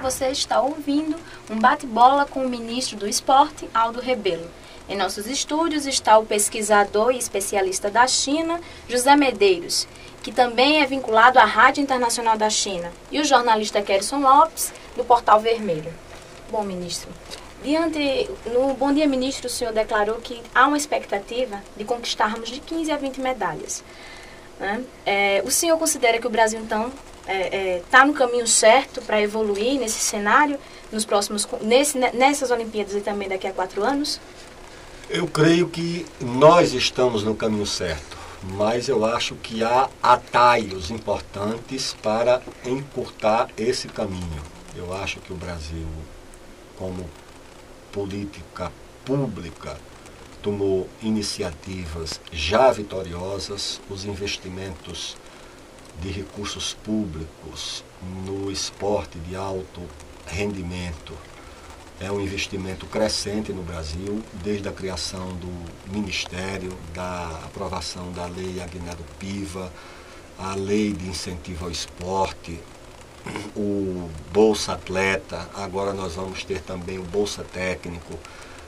você está ouvindo um bate-bola com o ministro do Esporte, Aldo Rebelo. Em nossos estúdios está o pesquisador e especialista da China, José Medeiros, que também é vinculado à Rádio Internacional da China, e o jornalista Kerson Lopes, do Portal Vermelho. Bom, ministro, diante no Bom Dia Ministro, o senhor declarou que há uma expectativa de conquistarmos de 15 a 20 medalhas. Né? É, o senhor considera que o Brasil, então, está é, é, tá no caminho certo para evoluir nesse cenário, nos próximos, nesse, nessas Olimpíadas e também daqui a quatro anos? Eu creio que nós estamos no caminho certo, mas eu acho que há atalhos importantes para encurtar esse caminho. Eu acho que o Brasil, como política pública, tomou iniciativas já vitoriosas, os investimentos de recursos públicos no esporte de alto rendimento. É um investimento crescente no Brasil, desde a criação do Ministério, da aprovação da Lei Aguinaldo Piva, a Lei de Incentivo ao Esporte, o Bolsa Atleta, agora nós vamos ter também o Bolsa Técnico,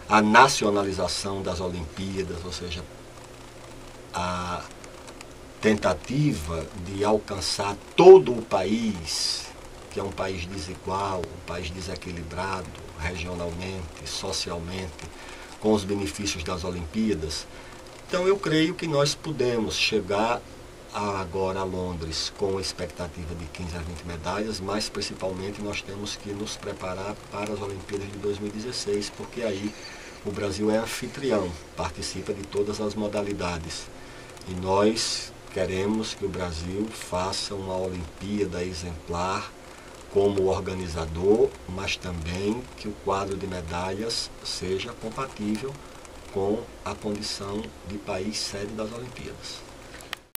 a nacionalização das Olimpíadas, ou seja, a tentativa de alcançar todo o país, que é um país desigual, um país desequilibrado regionalmente, socialmente, com os benefícios das Olimpíadas. Então eu creio que nós podemos chegar agora a Londres com a expectativa de 15 a 20 medalhas, mas principalmente nós temos que nos preparar para as Olimpíadas de 2016, porque aí o Brasil é anfitrião, participa de todas as modalidades. E nós queremos que o Brasil faça uma Olimpíada exemplar como organizador, mas também que o quadro de medalhas seja compatível com a condição de país sede das Olimpíadas.